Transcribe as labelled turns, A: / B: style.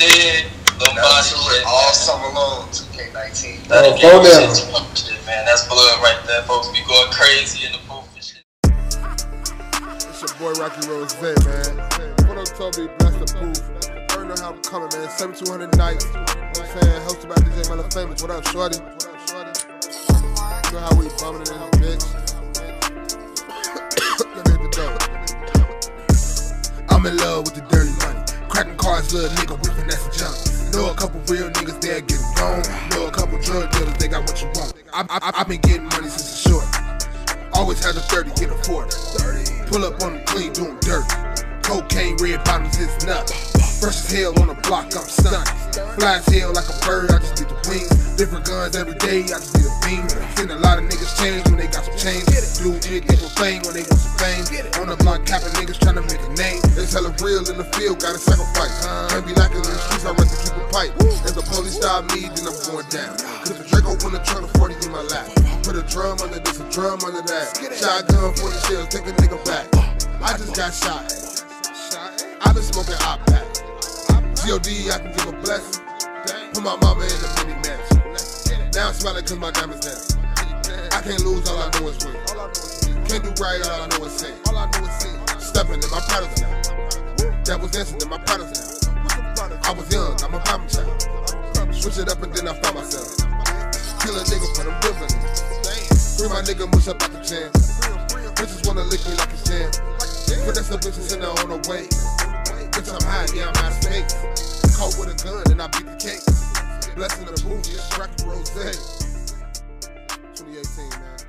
A: did. Little body shit.
B: All summer long, 2K19.
A: That
C: Oh,
A: ain't
C: down.
A: shit, man. That's blood right there. Folks be going crazy in the booth and shit.
C: It's your boy Rockey Rozay, man. What up, Toby? Bless the booth. Already know how I'm coming, man. 7200 nights. You know what I'm saying? Hosted by DJ Mellow Famous. What up, Shorty? What up, Shorty? You know how we bumming in this bitch. Let me hit the door. I'm in love with the dirty money. Cracking cars, little nigga, we finesse junk. Know a couple real niggas that get wrong. Know a couple drug dealers, they got what you want. I, I, I've been getting money since the short. Always had a 30, get a 40. Pull up on the clean, doing dirt. Cocaine, red bottoms, it's nuts. Fresh as hell on the block, I'm stunned. Fly as hell like a bird, I just need the wings. Different guns every day, I just need a beam. Seen a lot of niggas change when they got some change. Blue jig, for fame when they some fame. On the block, capping niggas trying to make a name. It's hella real in the field, gotta sacrifice. Can't be it in the streets, I rather keep a pipe. If the police stop me, then I'm going down. Cause the Draco when the truck 40 in my lap. Put a drum under this, a drum under that. Shotgun 40 shells, take a nigga back. I just got shot. I been smoking pack. G.O.D. I can give a blessing. Put my mama in the mini mansion. Now I'm smiling cause my diamonds dancing. Can't lose, all I know is win. Can't do right, all I know is sin. All I know is sin. Stepping in my products now. That was dancing in my products now. I was young, I'm a bomb child. Switch it up and then I found myself. Kill a nigga for them dividends. Free my nigga mush up out the jam. Bitches wanna lick me like a jam. But that's the bitches in there on the way. Bitch, I'm high, yeah, I'm out of space. Caught with a gun and I beat the case. Blessing the booth, it's Rockey Rozay. 2018, man.